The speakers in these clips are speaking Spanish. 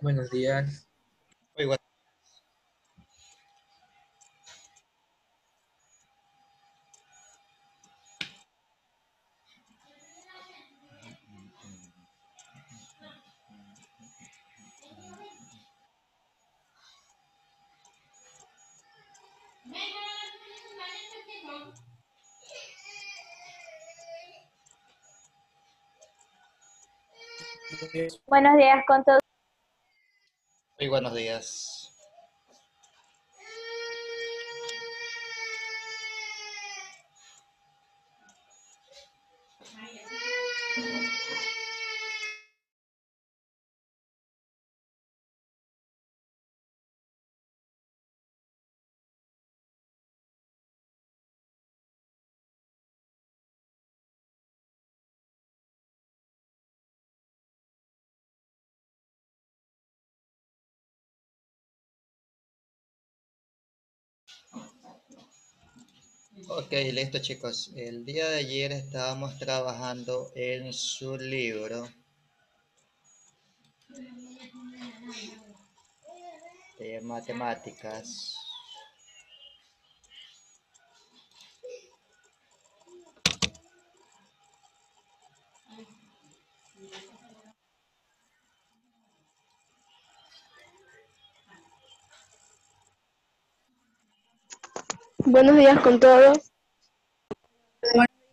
Buenos días. Buenos días con todos. Buenos días. Ok, listo chicos. El día de ayer estábamos trabajando en su libro de matemáticas. Buenos días con todos.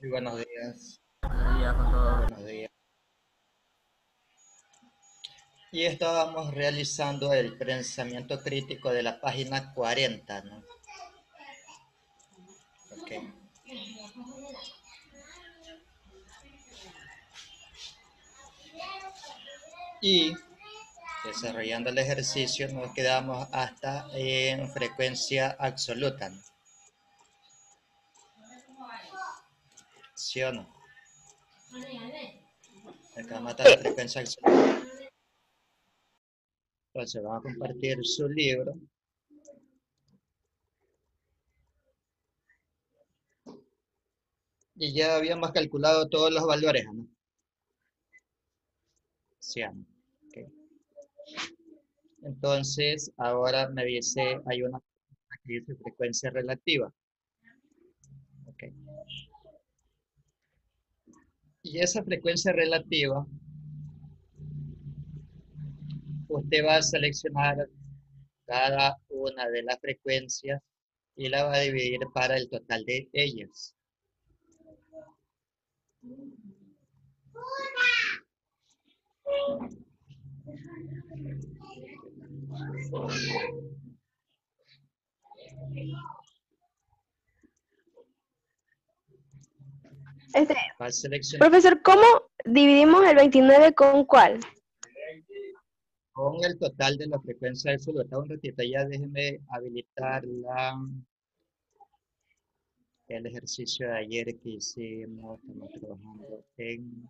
Muy buenos días. Buenos días con todos. Buenos días. Y estábamos realizando el pensamiento crítico de la página 40, ¿no? Y desarrollando el ejercicio nos quedamos hasta en frecuencia absoluta, ¿no? ¿Sí o no? Acá mata la frecuencia absoluta. Entonces vamos a compartir su libro. Y ya habíamos calculado todos los valores, ¿no? Sí, ¿no? Entonces, ahora me dice, hay una que dice frecuencia relativa. Ok. Y esa frecuencia relativa, usted va a seleccionar cada una de las frecuencias y la va a dividir para el total de ellas. Este, profesor, ¿cómo dividimos el 29 con cuál? con el total de la frecuencia absoluta. Un ratito, ya déjeme habilitar la, el ejercicio de ayer que hicimos. Estamos trabajando en...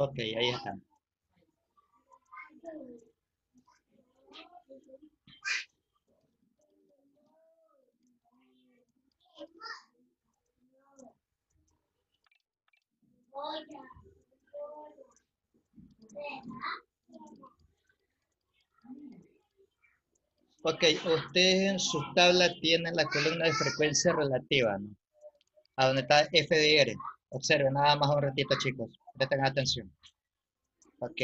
Ok, ahí está. Ok, usted en su tabla tiene la columna de frecuencia relativa, ¿no? A donde está FDR. Observen nada más un ratito, chicos. Presten atención. Ok.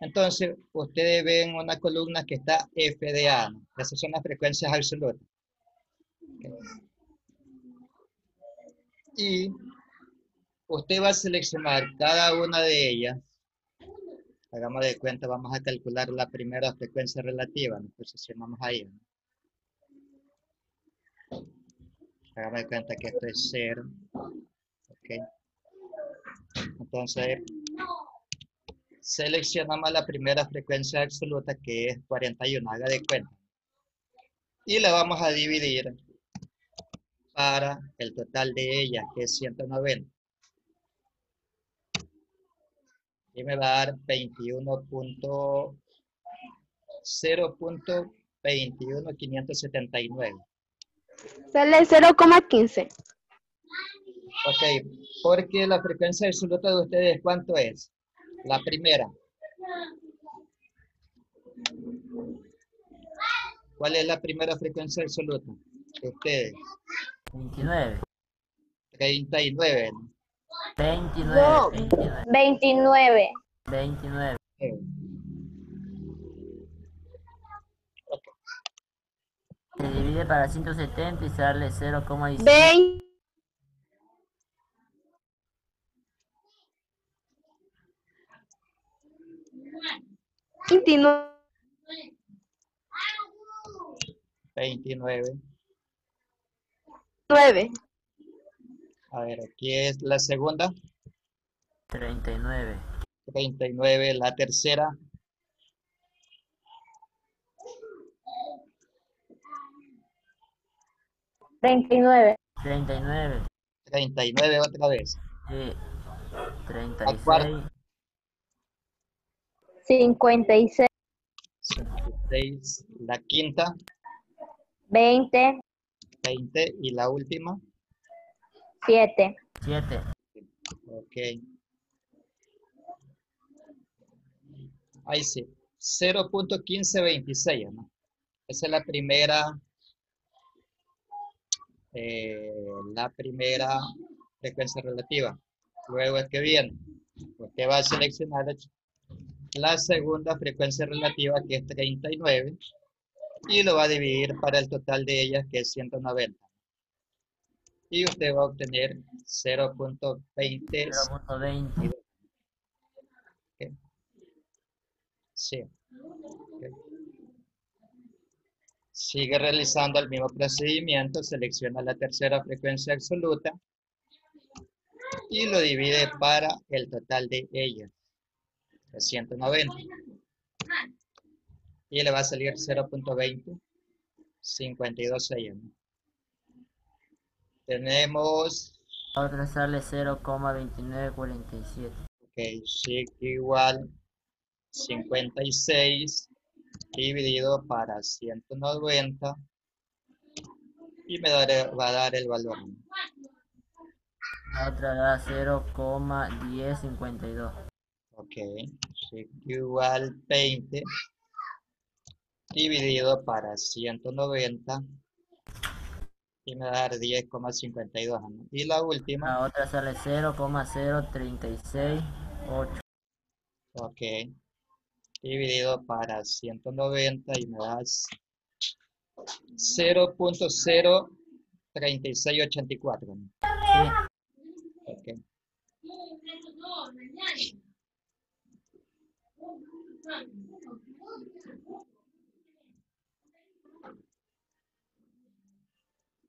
Entonces, ustedes ven una columna que está FDA. Esas son las frecuencias absolutas. Ok. Y usted va a seleccionar cada una de ellas Hagamos de cuenta, vamos a calcular la primera frecuencia relativa. Nos posicionamos ahí. Hagamos de cuenta que esto es cero. Ok. Entonces, seleccionamos la primera frecuencia absoluta que es 41. Haga de cuenta. Y la vamos a dividir para el total de ellas, que es 190. Y me va a dar 21.0.21579. Sale 0,15. Ok, porque la frecuencia absoluta de ustedes, ¿cuánto es? La primera. ¿Cuál es la primera frecuencia absoluta? de Ustedes. 29. 39. ¿no? 29. No. 29. 29. 29. Eh, Se divide para 170 y sale 0,16. 29. 29. 9. A ver, aquí es la segunda. 39. 39, la tercera. 39. 39. 39 otra vez. Sí. 36. 56. 56, la quinta. 20. 20 y la última. 7. 7. Ok. Ahí sí. 0.1526, ¿no? Esa es la primera, eh, la primera frecuencia relativa. Luego es que viene. Usted va a seleccionar la segunda frecuencia relativa, que es 39, y lo va a dividir para el total de ellas, que es 190. Y usted va a obtener 0.20 0.20. Sí. Sigue realizando el mismo procedimiento, selecciona la tercera frecuencia absoluta y lo divide para el total de ellas, de 190. Y le va a salir 0.20, 52 ellas. ¿no? Tenemos, Otra sale 0,2947. ok, sí, igual 56 dividido para 190 y me daré- va a dar el valor. La otra da 0,1052. Ok, igual 20 dividido para 190 y me va a dar 10,52. ¿no? Y la última, La otra sale 0,0368. ok, dividido para 190 y me das 0.03684. ¿no? Sí. Ok.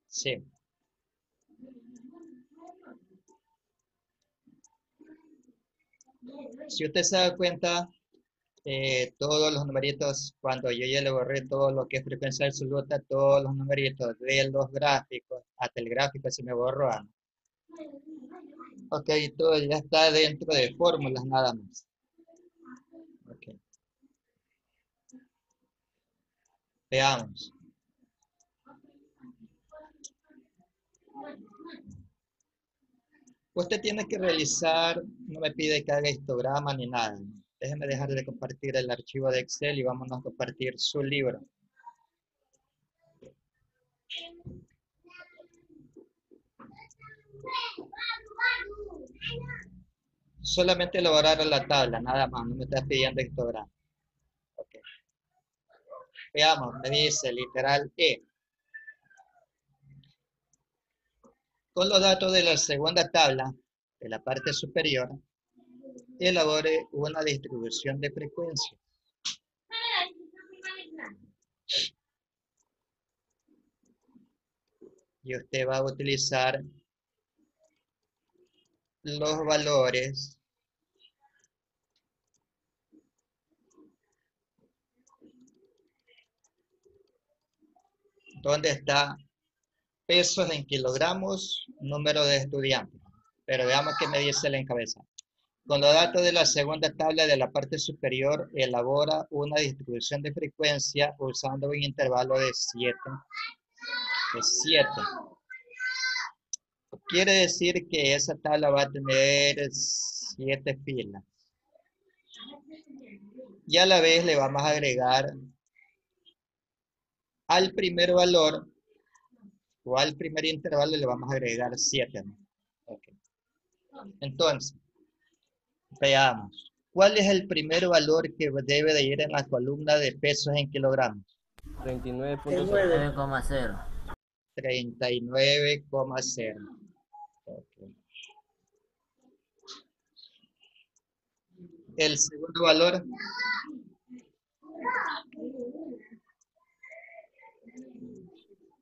Sí. Si usted se da cuenta, eh, todos los numeritos, cuando yo ya le borré todo lo que es frecuencia absoluta, todos los numeritos de los gráficos, hasta el gráfico se me borró. Ok, todo ya está dentro de fórmulas nada más. Ok. Veamos. Usted tiene que realizar, no me pide que haga histograma ni nada. Déjeme dejar de compartir el archivo de Excel y vámonos a compartir su libro. Solamente elaborar la tabla, nada más, no me está pidiendo histograma. Veamos, me dice literal E. Con los datos de la segunda tabla, de la parte superior, elabore una distribución de frecuencia. Y usted va a utilizar los valores ¿Dónde está pesos en kilogramos, número de estudiantes? Pero veamos qué me dice la encabezado. Con los datos de la segunda tabla de la parte superior, elabora una distribución de frecuencia usando un intervalo de 7. De 7. Quiere decir que esa tabla va a tener 7 filas. Y a la vez le vamos a agregar al primer valor o al primer intervalo le vamos a agregar 7. Entonces, veamos. ¿Cuál es el primer valor que debe de ir en la columna de pesos en kilogramos? 39.0. 9,0. 39,0. Ok. El segundo valor,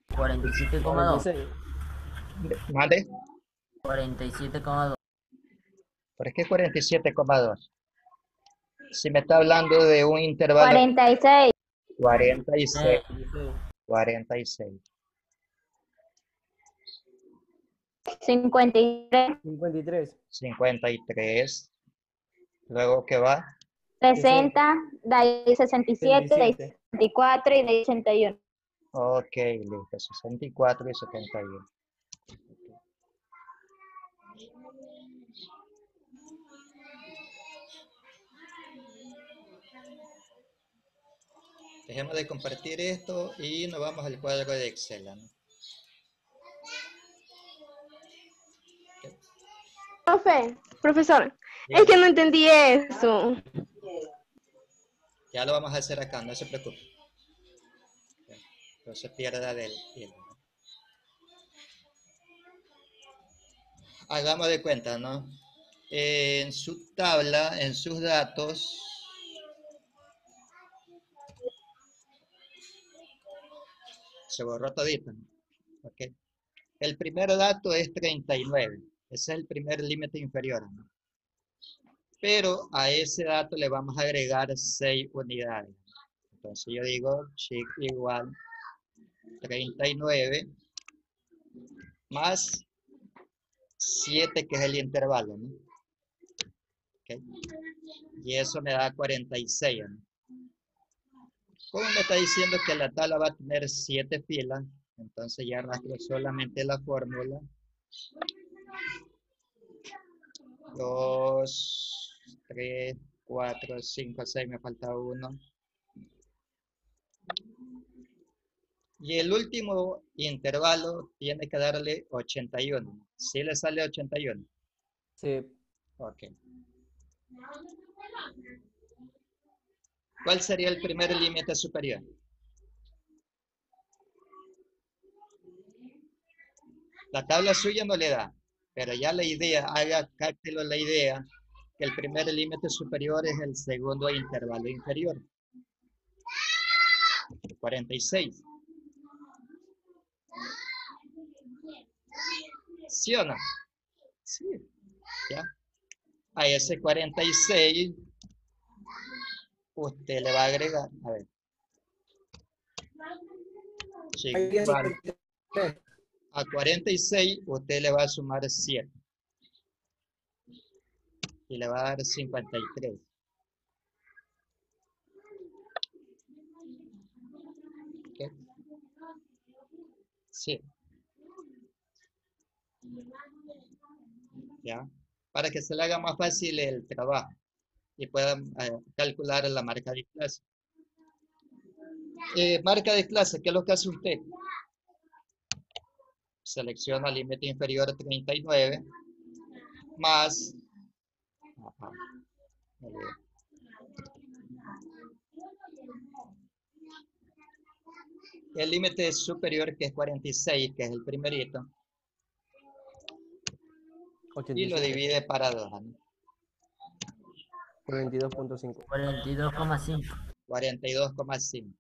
47,2. 46. ¿vale? 47,2. ¿Por qué 47,2? Si me está hablando de un intervalo 46. 46, Eh, 46. 53. 53. 53. Luego, ¿qué va? 60. De ahí 67. De ahí 67. 64 y de ahí 81. Ok, listo. 64 y 71. Dejemos de compartir esto y nos vamos al cuadro de Excel. ¿no? Profe, profesor, es que no entendí eso. Ya lo vamos a hacer acá, no se preocupe. No se pierda del hilo. Hagamos de cuenta, ¿no? En su tabla, en sus datos, se borró todito. ¿no? Ok. El primer dato es 39. Ese es el primer límite inferior. ¿no? Pero a ese dato le vamos a agregar 6 unidades. Entonces yo digo chic igual 39 más 7 que es el intervalo. ¿no? Ok. Y eso me da 46. ¿no? Como me está diciendo que la tabla va a tener 7 filas, entonces ya arrastro solamente la fórmula. 2, 3, 4, 5, 6, me falta uno. Y el último intervalo tiene que darle 81. ¿Sí le sale 81? Sí. Ok. ¿Cuál sería el primer límite superior? La tabla suya no le da, pero ya la idea, haga, cáptelo la idea, que el primer límite superior es el segundo intervalo inferior. 46. ¿Sí o no? Sí. ¿Ya? A ese 46 usted le va a agregar, a ver. Sí. 53. A 46 usted le va a sumar 7. Y le va a dar 53. ¿Ok? Sí. ¿Ya? Para que se le haga más fácil el trabajo y puedan eh, calcular la marca de clase. Eh, marca de clase, ¿qué es lo que hace usted? Selecciona límite inferior a 39 más ajá, el límite superior que es 46, que es el primerito, y lo 87. divide para 2. 42.5. 42,5. 42,5.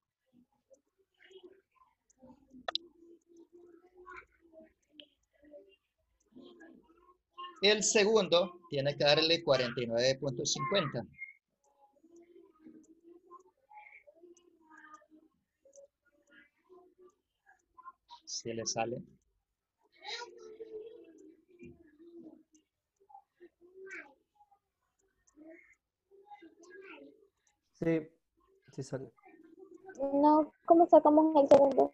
El segundo tiene que darle 49.50. Si le sale. Sí, sí sale. No, ¿cómo sacamos el segundo?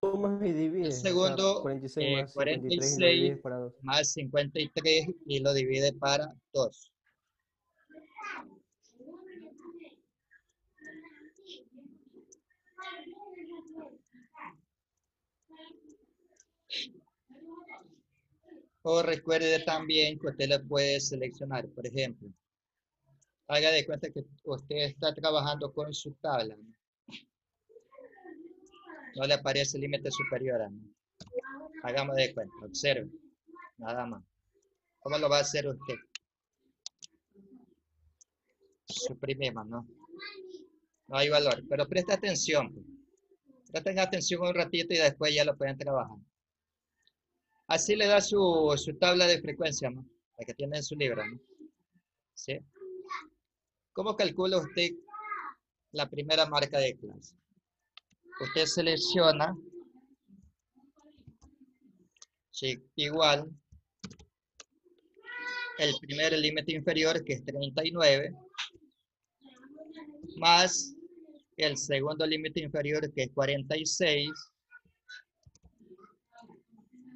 Sumas y divides. o sea, segundo, 46 eh, más 53 y lo 46 divides para 2. más 53 y lo divide para 2. O recuerde también que usted le puede seleccionar, por ejemplo, haga de cuenta que usted está trabajando con su tabla. ¿no? Le aparece límite superior. ¿no? Hagamos de cuenta, observe, nada más. ¿Cómo lo va a hacer usted? Suprimimos, ¿no? No hay valor, pero presta atención. pues. Presten atención un ratito y después ya lo pueden trabajar. Así le da su, su tabla de frecuencia, ¿no? La que tiene en su libro, ¿no? ¿Sí? ¿Cómo calcula usted la primera marca de clase? Usted selecciona igual el primer límite inferior que es 39 más el segundo límite inferior que es 46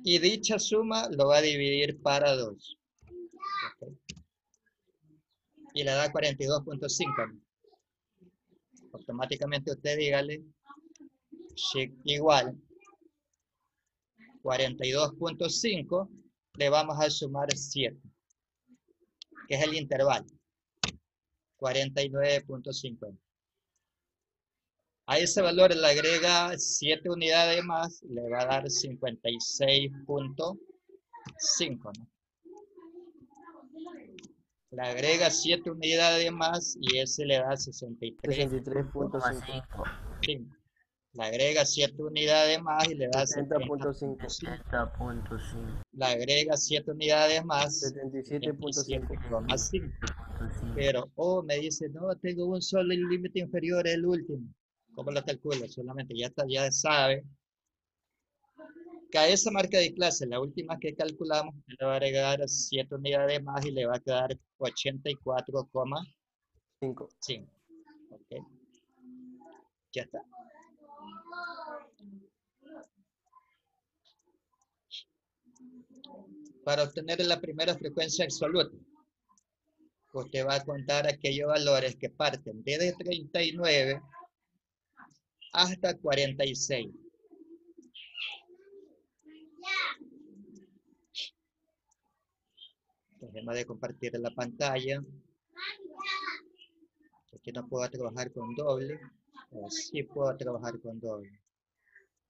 y dicha suma lo va a dividir para 2 y le da 42.5 automáticamente usted dígale igual 42.5 le vamos a sumar 7 que es el intervalo. 49.50 a ese valor le agrega 7 unidades más le va a dar 56.5 ¿no? Le agrega 7 unidades más y ese le da 63 63.5. 5. Le agrega 7 unidades más y le da 70.5. 70.5. Le agrega 7 unidades más. 77.5. 77,5. Pero, oh, me dice, no, tengo un solo límite inferior, el último. ¿Cómo lo calculo? Solamente ya, está, ya sabe que a esa marca de clase, la última que calculamos, le va a agregar 7 unidades más y le va a quedar 84,5. 5. Ok. Ya está. Para obtener la primera frecuencia absoluta, usted va a contar aquellos valores que parten desde 39 hasta 46. Dejemos de compartir la pantalla. Aquí no puedo trabajar con doble. O sí puedo trabajar con doble.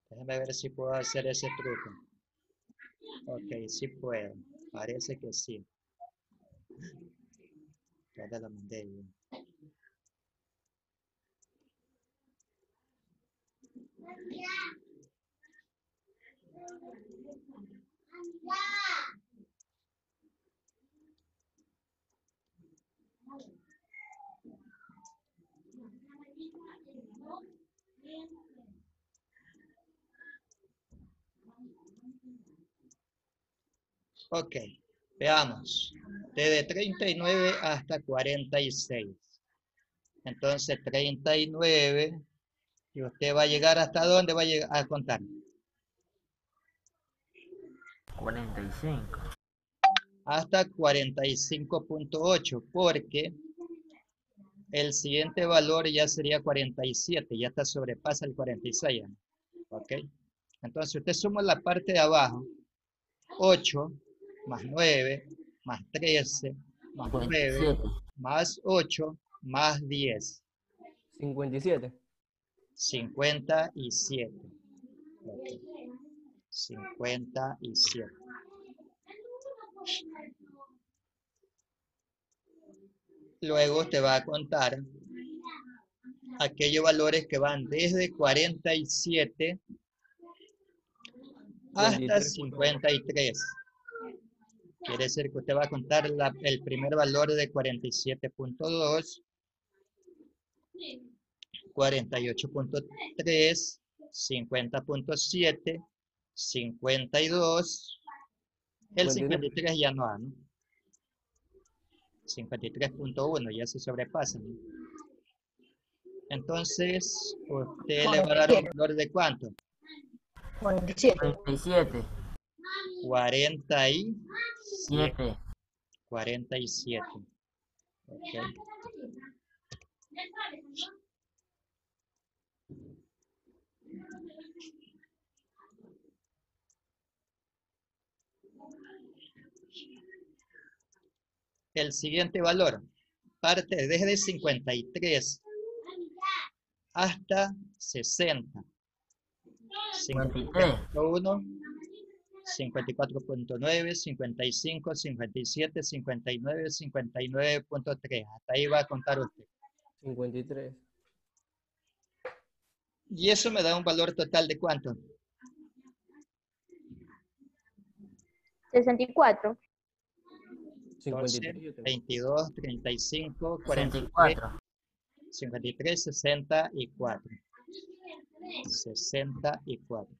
Déjame ver si puedo hacer ese truco. Ok, sí puedo. Parece que sí. Ya lo mandé. Ok, veamos. Desde 39 hasta 46. Entonces, 39. Y usted va a llegar hasta dónde va a llegar a contar. 45. Hasta 45.8, porque el siguiente valor ya sería 47, ya está sobrepasa el 46. ya. ¿Ok? Entonces, usted suma la parte de abajo. 8 más 9 más 13 más 9 47. más 8 más 10. 57. 57. Ok. 57. Luego te va a contar aquellos valores que van desde 47 hasta 23. 53. Quiere decir que usted va a contar la- el primer valor de 47.2, 48.3, 50.7, 52. El 59. 53 ya no va, ¿no? 53.1 ya se sobrepasa. ¿no? Entonces, usted le va a dar un valor de cuánto? 47. 37. 47. 7. 47. Ok. El siguiente valor parte desde 53 hasta 60. 53. 1, 54.9, 55, 57, 59, 59.3. Hasta ahí va a contar usted. 53. Y eso me da un valor total de cuánto? 64. Entonces, 53. yo tengo. 22, 35, 43, 64. 53, 64. 64.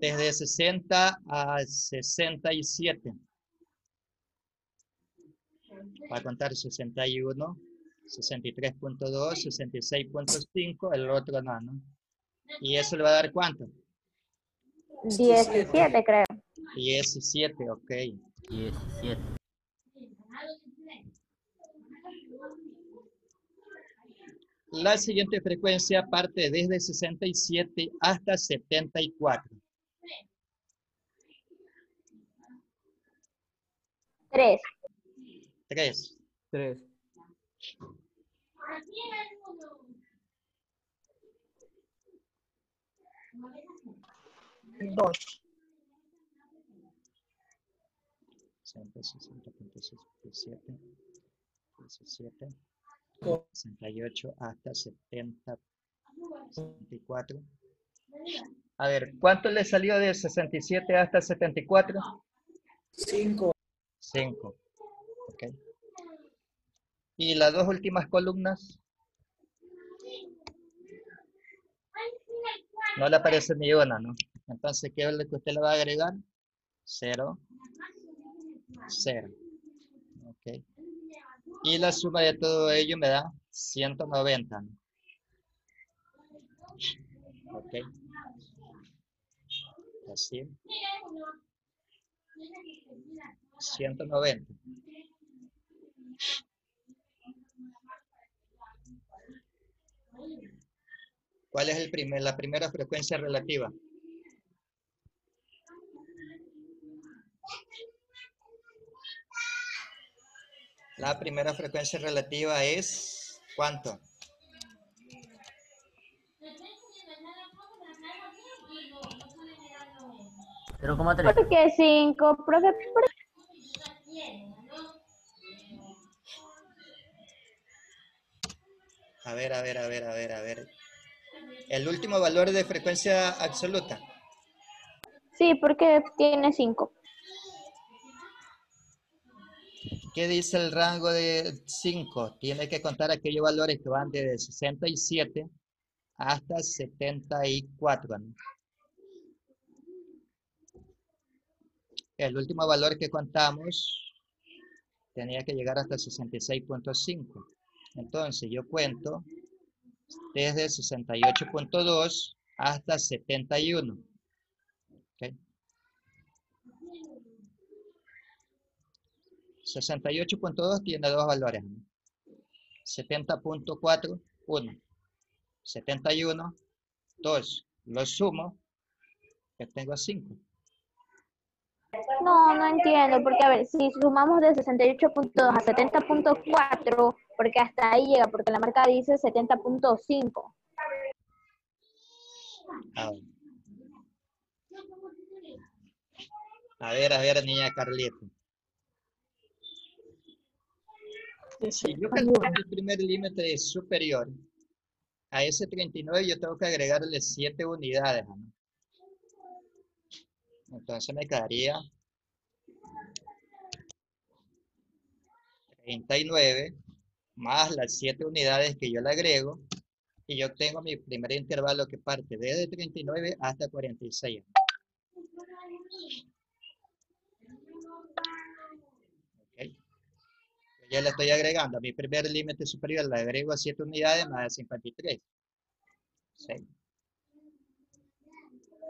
Desde 60 a 67. Va a contar 61, 63.2, 66.5, el otro no, ¿no? ¿Y eso le va a dar cuánto? 17, creo. 17, ok. 17. La siguiente frecuencia parte desde 67 hasta 74. 3. 3. 3. Dos. 60, 17, Co- 68 hasta 70, 74. A ver, ¿cuánto le salió de 67 hasta 74? Cinco. 5. Ok. ¿Y las dos últimas columnas? No le aparece ni una, ¿no? Entonces, ¿qué es lo que usted le va a agregar? 0, 0. Ok. Y la suma de todo ello me da 190. ¿no? Ok. Así. 190. ¿Cuál es el primer, la primera frecuencia relativa? La primera frecuencia relativa es ¿cuánto? Pero como 3. ¿Por qué 5? Profe, ¿por A ver, a ver, a ver, a ver, a ver. El último valor de frecuencia absoluta. Sí, porque tiene 5. ¿Qué dice el rango de 5? Tiene que contar aquellos valores que van desde 67 hasta 74. ¿no? El último valor que contamos tenía que llegar hasta 66.5. Entonces yo cuento desde 68.2 hasta 71. ¿ok? 68.2 tiene dos valores. ¿no? 70.4, 1. 71, 2. Lo sumo, que tengo 5. No, no entiendo, porque a ver, si sumamos de 68.2 a 70.4, porque hasta ahí llega, porque la marca dice 70.5. A ver. A ver, a ver, niña Carlita. Si yo calculo el primer límite superior, a ese 39 yo tengo que agregarle 7 unidades. ¿no? Entonces me quedaría 39 más las 7 unidades que yo le agrego y yo obtengo mi primer intervalo que parte desde 39 hasta 46. Ok. Ya le estoy agregando a mi primer límite superior, le agrego 7 unidades más 53. Sí.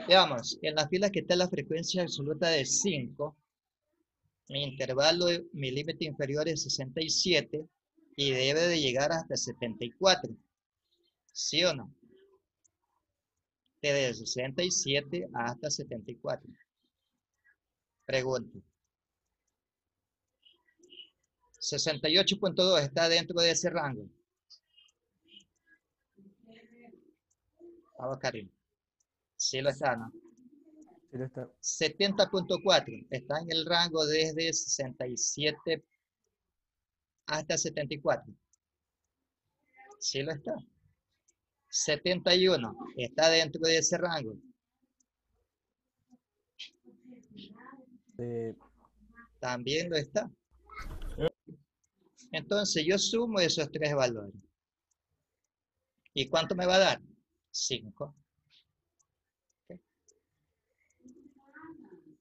Veamos, en las filas que está la frecuencia absoluta de 5, mi intervalo, mi límite inferior es 67 y debe de llegar hasta 74. ¿Sí o no? Desde 67 hasta 74. Pregunta. 68.2 está dentro de ese rango. Vamos, Karim. Sí lo está, ¿no? Sí lo está. 70.4 está en el rango desde 67 hasta 74. Sí lo está. 71 está dentro de ese rango. Eh, También lo está. Entonces yo sumo esos tres valores. ¿Y cuánto me va a dar? 5.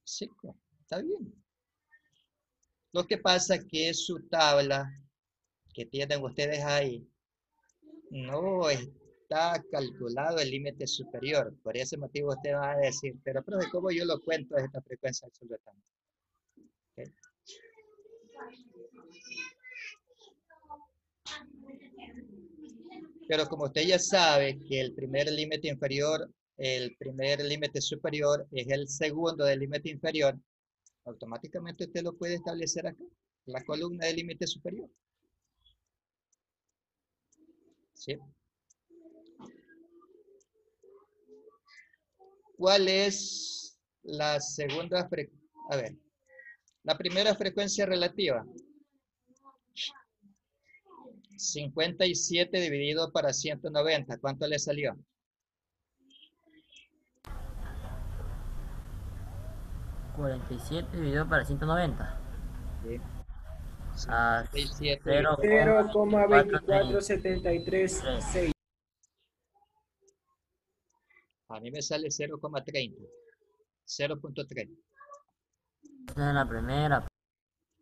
5. Está bien. Lo que pasa que su tabla que tienen ustedes ahí no está calculado el límite superior. Por ese motivo usted va a decir, pero profe, ¿cómo yo lo cuento esta frecuencia absoluta? Ok. Pero como usted ya sabe que el primer límite inferior, el primer límite superior es el segundo del límite inferior, automáticamente usted lo puede establecer acá, la columna del límite superior. ¿Sí? ¿Cuál es la segunda frecuencia? A ver, la primera frecuencia relativa. 57 dividido para 190. ¿Cuánto le salió? ¿47 dividido para 190? Sí. Ah, 57 cero. dividido- 0,2473. A mí me sale 0,30. 0.3. Esa es la primera.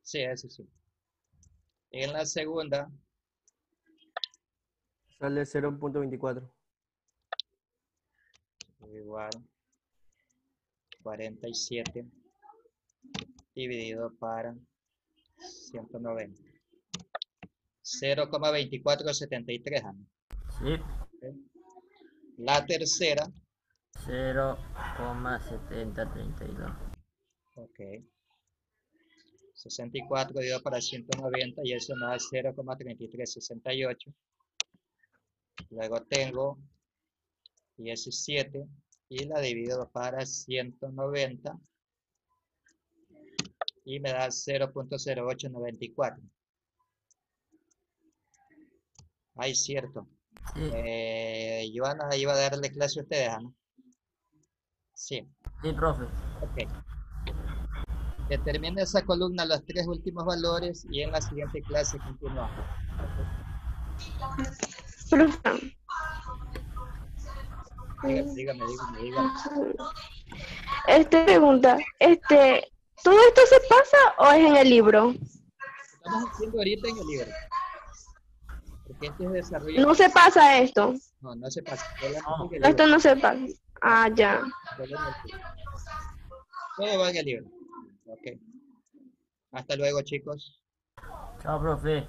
Sí, eso sí. En la segunda, sale 0.24. igual 47 dividido para 190. 0,2473. Ana. Sí. La tercera, 0,7032. ok. 64 dividido para 190 y eso me da 0,3368. Luego tengo 17 y la divido para 190 y me da 0.0894. Ay, cierto. Sí, Eh, Joana iba a darle clase a ustedes, ¿ah, ¿no? Sí, sí, profe. ok. Determine esa columna los tres últimos valores y en la siguiente clase continuamos. Dígame, dígame, dígame, dígame. este pregunta, este, ¿todo esto se pasa o es en el libro? Estamos haciendo ahorita en el libro. Porque este es desarrollo. No se pasa esto. No, no se pasa. el Esto no se pasa. Ah, ya. Todo va en el libro. Ok. Hasta luego, chicos. Chao, profe.